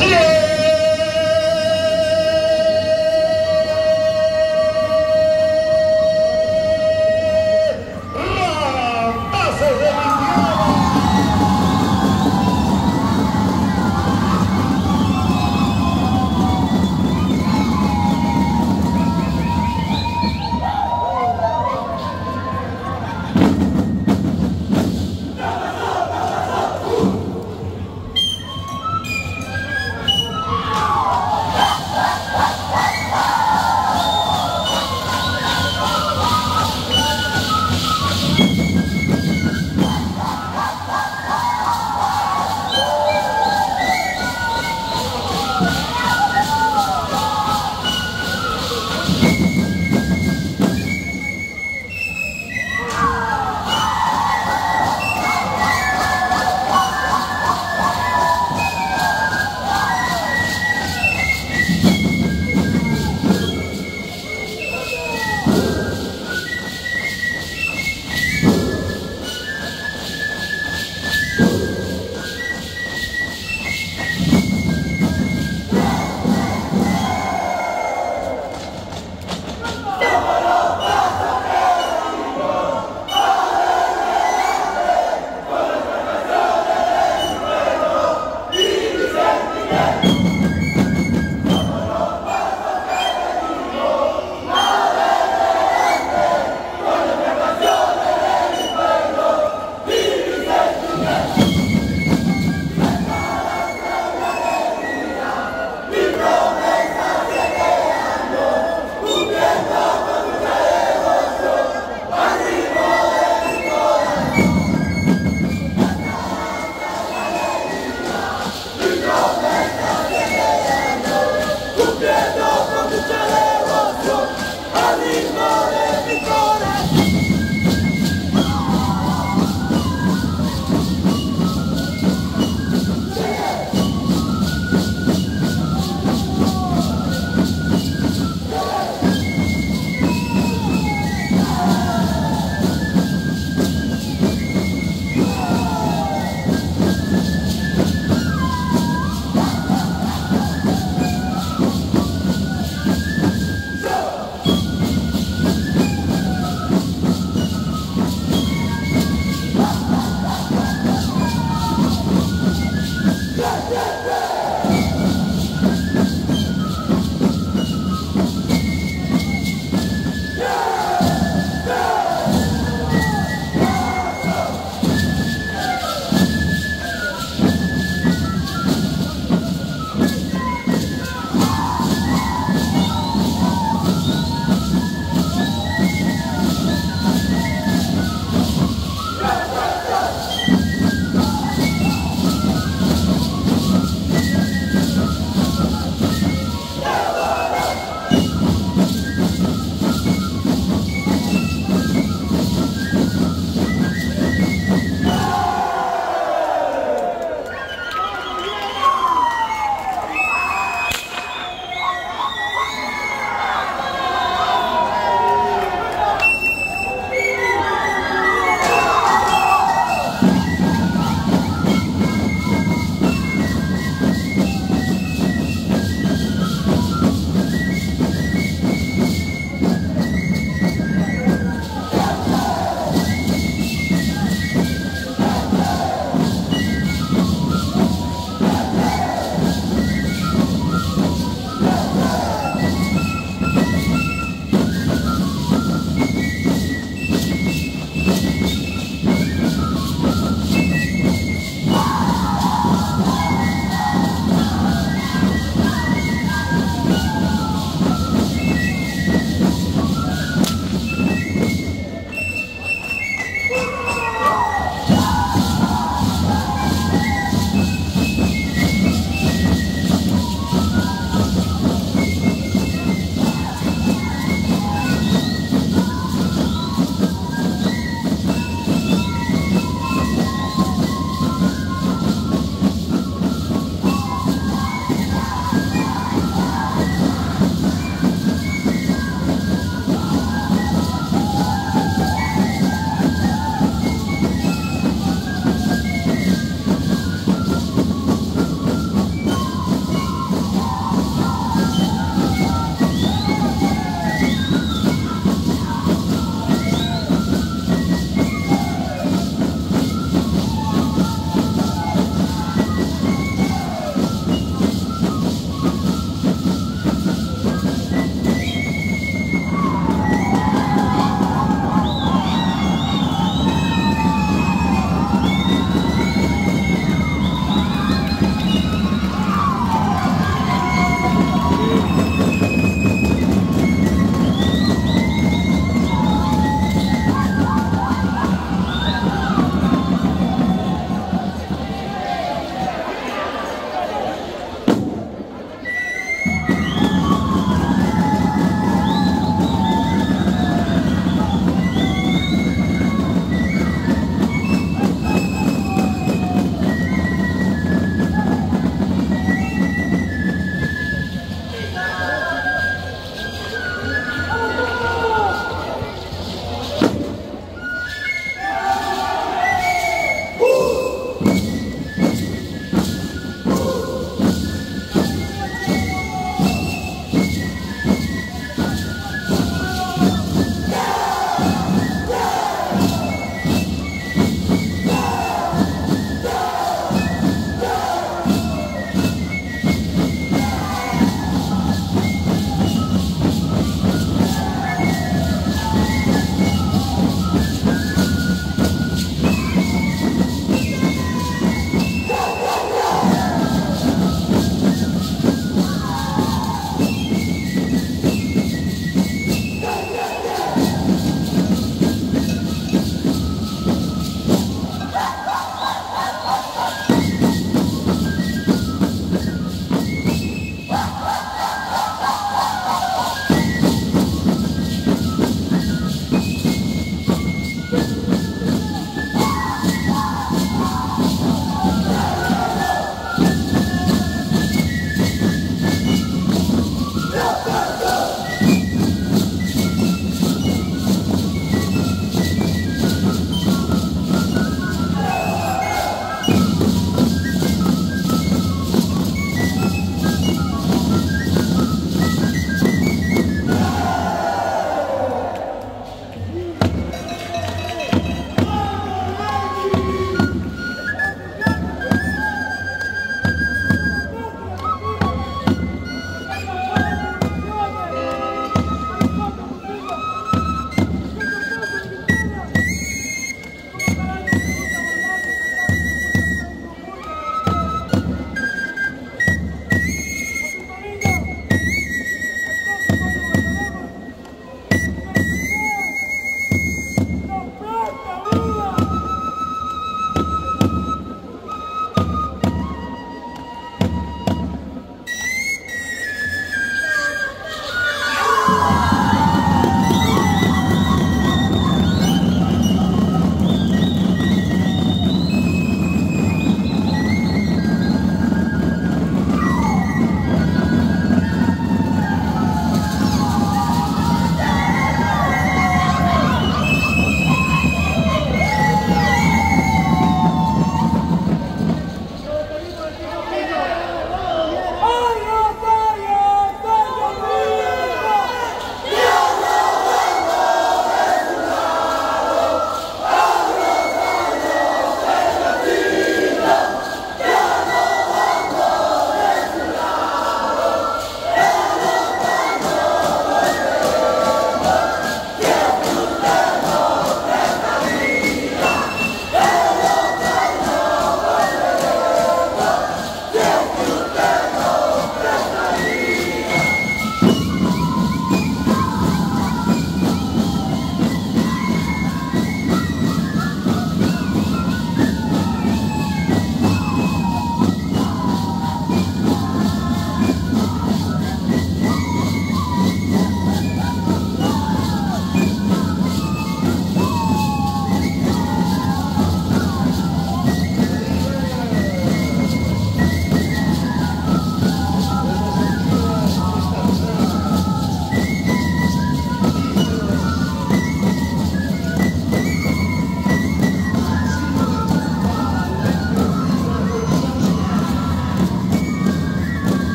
Yeah.